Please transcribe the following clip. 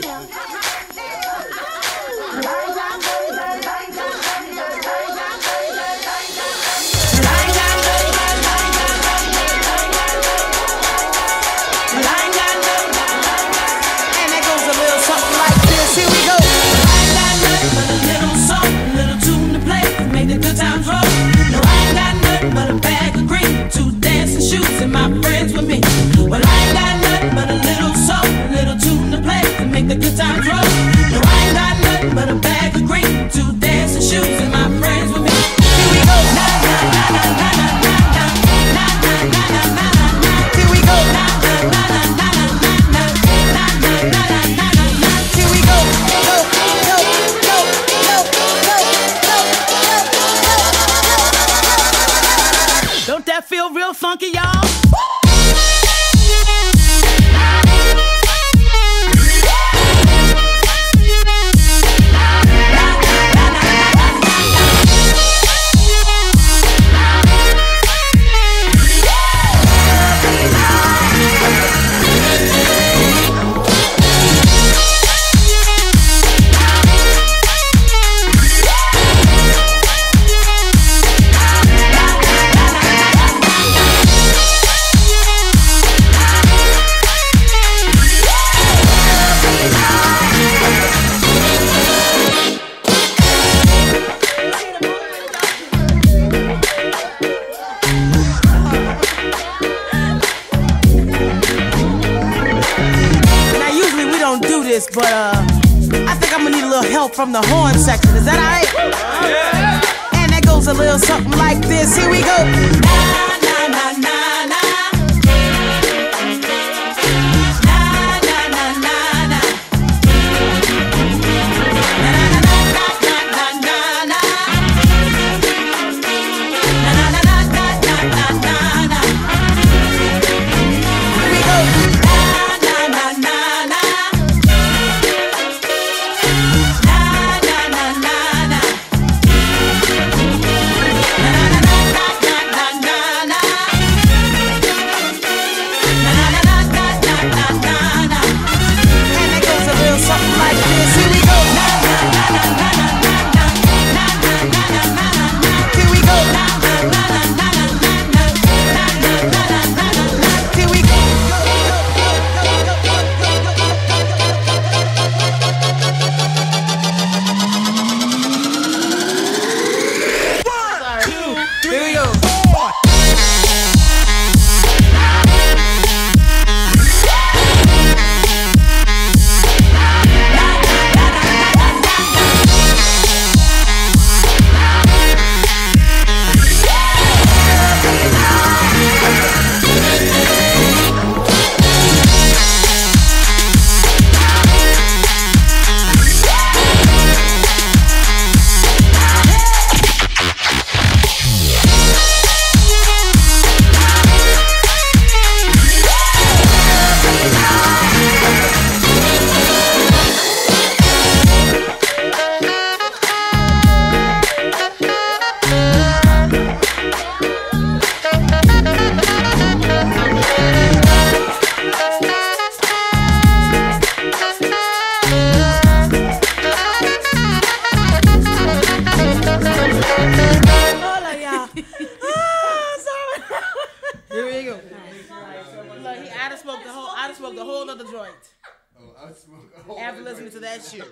没有。feel real funky, y'all. don't do this, but uh, I think I'm gonna need a little help from the horn section. Is that alright? Yeah. And that goes a little something like this. Here we go. you. Look, he, I'd smoked the whole, I'd smoked the whole other joint. Oh, I smoked a whole. After listening to that shit.